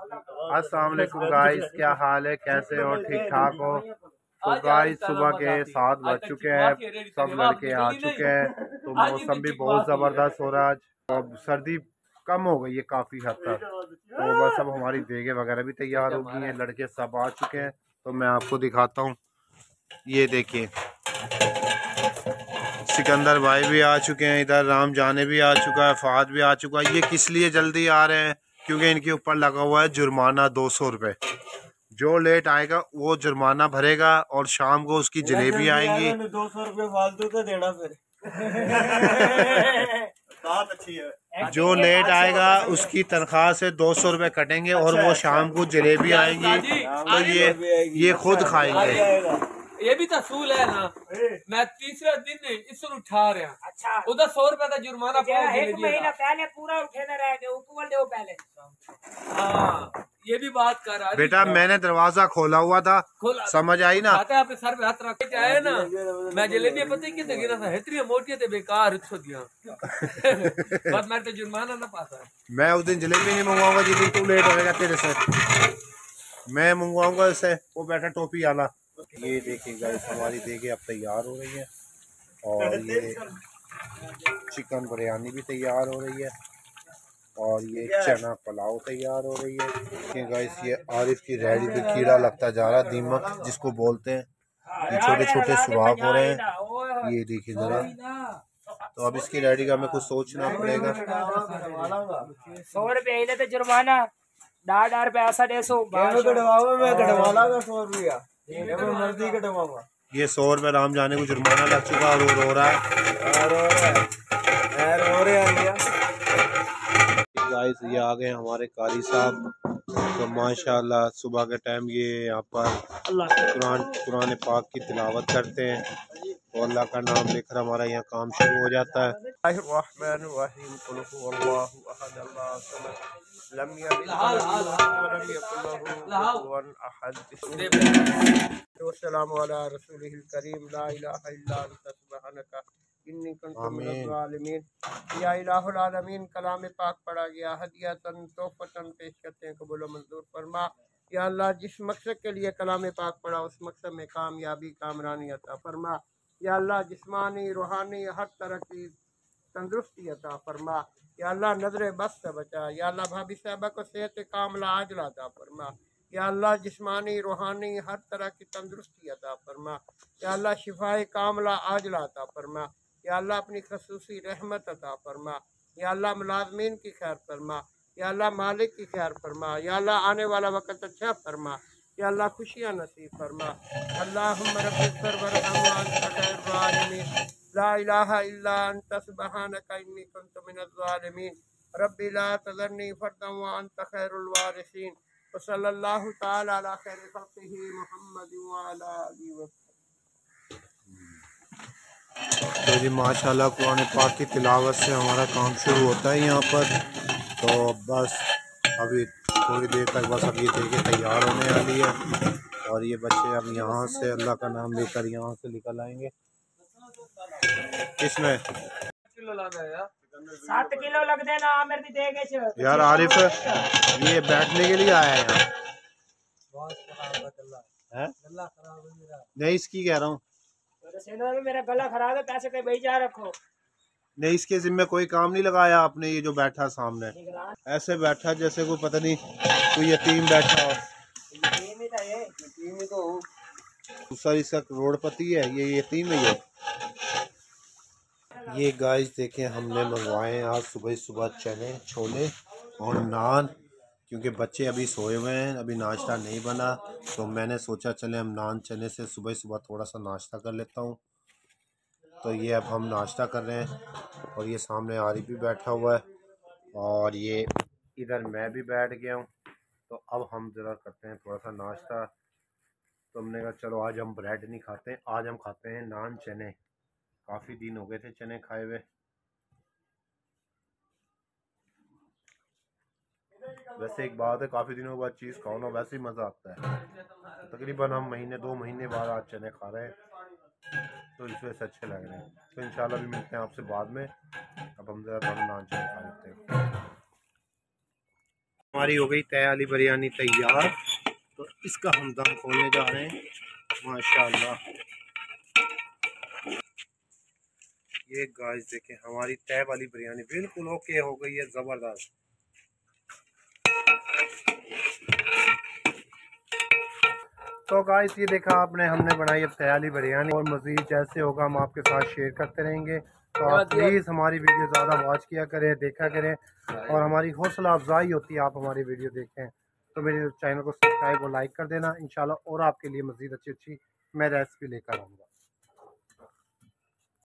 अस्सलाम वालेकुम गाइस क्या हाल है? कैसे हो? ठीक ठाक हो? तो गाइस सुबह के सात बज चुके हैं सब लड़के आ चुके हैं तो मौसम भी बहुत ज़बरदस्त हो रहा है अब सर्दी कम हो गई है काफ़ी हद तक। तो बस अब हमारी देगे वगैरह भी तैयार हो गई हैं लड़के सब आ चुके हैं। तो मैं आपको दिखाता हूँ। ये देखिए। सिकंदर भाई भी आ चुके हैं इधर राम जाने भी आ चुका है फाद भी आ चुका है। ये किस लिए जल्दी आ रहे हैं? क्योंकि इनके ऊपर लगा हुआ है जुर्माना दो सौ रुपये जो लेट आएगा वो जुर्माना भरेगा और शाम को उसकी जलेबी आएँगी। दो सौ रुपये फालतू तो देना फिर। बात अच्छी है। जो लेट आएगा उसकी तनख्वाह से दो सौ रुपये कटेंगे और वो शाम को जलेबी आएँगी तो ये ये खुद खाएँगे। ये भी तो असूल है ना मैं तीसरे दिन इस उठा रहा। अच्छा। उधर सौ रुपए का जुर्माना एक महीना पहले पूरा उठे न रह गए पहले। हाँ ये भी बात कर रहा है बेटा मैंने दरवाज़ा खोला हुआ था। खोला समझ आई ना? आता है सर पे हाथ रख के आए ना। मैं जलेबी पता है कितने गिरा था? इतनी मोटी थे बेकार छो दिया बस मैं तो जुर्माना ना पाता मैं उस दिन जलेबी नहीं मंगवाऊँगा जिस दिन तू लेट होएगा तेरे से। मैं मंगवाऊँगा इसे वो बैठा टोपी वाला ये देखिए गाइस हमारी देगे अब तैयार हो रही है। और ये चिकन बिरयानी भी तैयार हो रही है। और ये चना पुलाव तैयार हो रही है। देखिए गाइस ये आरिफ की रेडी पे कीड़ा लगता जा रहा दीमक जिसको बोलते हैं। ये छोटे छोटे सुराख हो रहे हैं। ये देखिए जरा। तो अब इसकी रेडी का हमें कुछ सोचना पड़ेगा। सौ रुपये तो जुर्माना। डार डार पे ऐसा डेसो मैं कटवा लागा सौ रुपया। ये सौ रुपये राम जाने को जुर्माना लग चुका और वो रो रहा है। यार हो रहा है। यार रहा भैया गाइस ये आ गए हमारे कारी साहब। तो माशाल्लाह सुबह के टाइम ये यहाँ पर कुरान कुरान पाक की तिलावत करते हैं। और अल्लाह का नाम लेकर हमारा यहाँ काम शुरू हो जाता है। अहद वस्सलामु अला रसूलिल करीम ला इलाहा इल्ला अंत सुब्हानका इन्नी कुन्तु आमीन। मिनज़ ज़ालिमीन या इलाहुल कलाम पाक पढ़ा गया हदियतन तोहफतन पेश करते हैं कबूल मंजूर फरमा या अल्लाह जिस मकसद के लिए कलाम पाक पढ़ा उस मकसद में कामयाबी कामरानी अता फरमा या अल्लाह जिस्मानी रूहानी हर तरह की तंदुरुस्ती अता फरमा या अल्लाह नज़र बस से बचा। या अल्लाह भाभी साहबा को सेहत कामला आजला अता फरमा या अल्लाह जिस्मानी, रूहानी, हर तरह की तंदुरुस्ती अता फरमा या अल्लाह शिफाए कामला आजला अता फरमा या अल्लाह अपनी खसूसी रहमत अता फरमा या अल्लाह मुलाजमीन की खैर फरमा। या अल्लाह मालिक की खैर फरमा। या अल्लाह आने वाला वक़्त अच्छा फरमा। या अल्लाह खुशियाँ नसीब फरमा। अल्लाह इलाहा इल्ला अंत सुब्हानका इन्नी कुन्तु मिनज़ ज़ालिमीन। रब्बि ला तज़रनी फर्दन व अंत खैरुल वारिसीन। व सल्लल्लाहु तआला अला खैरि खल्क़िही मुहम्मद व अला आलिहि तो जी, माशाल्लाह कुरान पाक की तिलावत से हमारा काम शुरू होता है यहाँ पर। तो बस अभी थोड़ी देर तक बस अब ये देखे तैयार होने वाली है। और ये बच्चे अब यहाँ से अल्लाह का नाम लेकर यहाँ से निकल आएँगे। है यार सात किलो लग देना आमिर दी देगे यार आरिफ ये बैठने के लिए आया है नहीं इसकी कह रहा हूँ। सेना मेरा गला खराब है पैसे कहीं भेजा रखो। नहीं इसके जिम्मे कोई काम नहीं लगाया आपने ये जो बैठा सामने। ऐसे बैठा जैसे कोई पता नहीं कोई यतीम बैठा हो। ये भी था ये टीम तो हूँ। दूसरा इसका करोड़पति है, ये यतीम है ये। ये गाइस देखें, हमने मंगवाए आज सुबह सुबह चने, छोले और नान, क्योंकि बच्चे अभी सोए हुए हैं, अभी नाश्ता नहीं बना तो मैंने सोचा चले हम नान चने से सुबह सुबह थोड़ा सा नाश्ता कर लेता हूँ। तो ये अब हम नाश्ता कर रहे हैं और ये सामने आरिफ भी बैठा हुआ है और ये इधर मैं भी बैठ गया हूँ। तो अब हम ज़रा करते हैं थोड़ा सा नाश्ता। तो हमने कहा, चलो, आज हम ब्रेड नहीं खाते, आज हम खाते हैं नान चने। काफ़ी दिन हो गए थे चने खाए हुए। वैसे एक बात है, काफ़ी दिनों बाद चीज़ खाओ ना, वैसे ही मज़ा आता है। तकरीबन हम महीने, दो महीने बाद आज चने खा रहे हैं तो इस वजह से अच्छे लग रहे हैं। तो इंशाल्लाह भी मिलते हैं आपसे बाद में। अब हम ज़रा थोड़ा नान चने खा लेते हैं। हमारी हो गई तय बिरयानी तैयार। तो इसका हम दम खोलने जा रहे हैं। माशाल्लाह। ये गाइस देखें हमारी तय वाली बिरयानी बिल्कुल ओके हो गई है ज़बरदस्त। तो गाइस ये देखा आपने हमने बनाई अब तैयारी बिरयानी। और मज़ीद जैसे होगा हम आपके साथ शेयर करते रहेंगे। तो आप प्लीज़ हमारी वीडियो ज़्यादा वॉच किया करें देखा करें। और हमारी हौसला अफजाई होती है आप हमारी वीडियो देखें। तो मेरे चैनल को सब्सक्राइब और लाइक कर देना। इंशाल्लाह और आपके लिए मज़ीद अच्छी अच्छी मैं रेसिपी लेकर आऊँगा।